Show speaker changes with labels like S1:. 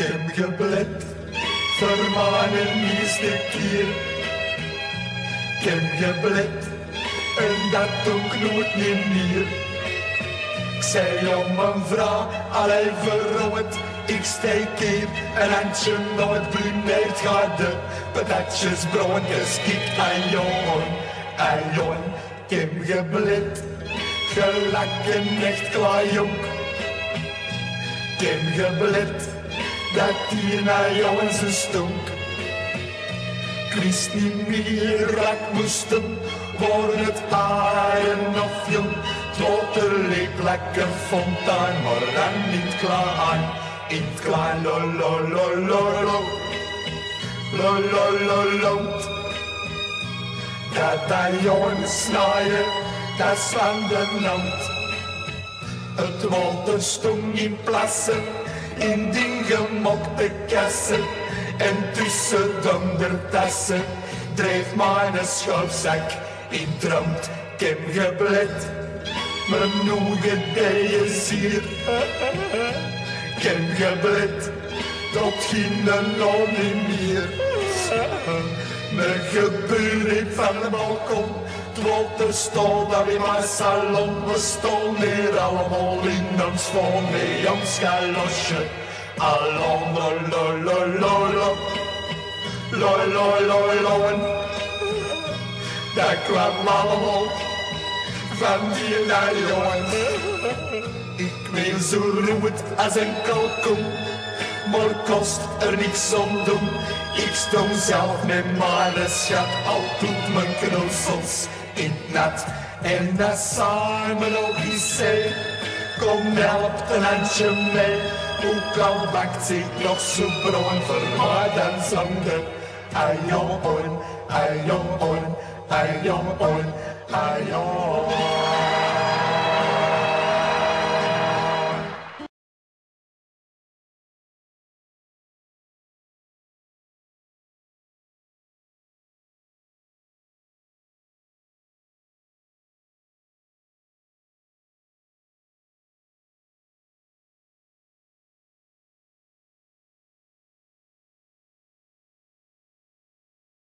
S1: Kemgeblätt vermanen is de kier. Kemgeblätt, en dat toen nooit niet meer. Ik zei om mijn vrouw, alleen verrood. Ik steek hier een handje nooit bruneert garde. Patatjes, broodjes, kik aan jongen, en jongen. Kemgeblätt, gelakken echt klaar jong. geblit dat hier naar jongens stonk. Ik wist niet meer wat ik moest doen, worden het aaien of jong. Het water leek lekker fontein, maar dan niet aan. In het klein lo lo lo lo lo, lo lo lo lo. Dat dat jongens snijden, dat is van de land. Het water stond in plassen, in die gemokte kassen en tussen dondertassen dreef mijn schulpzak in tramt kem geblet. Mijn noege deje zier, kem geblet, dat ging er nog meer. Mijn liep van de balkon. Het water stond daar in mijn salon. We stonden hier allemaal in ons volgende ons galosje. Allons, lo, loi, loi lo, lo. Lo, daar kwam allemaal van die naar jongen. Ik wil zo roet als een kalkoen maar kost er niks om doen. Ik stond zelf met mijn schat, al doet mijn knoezels in het nat. En dat Simon ook eens zei, kom help een handje mee. Ook al bakt zich nog zo bruin voor mij, dan zong de ajon, ajon, ajon, ajon, ajon.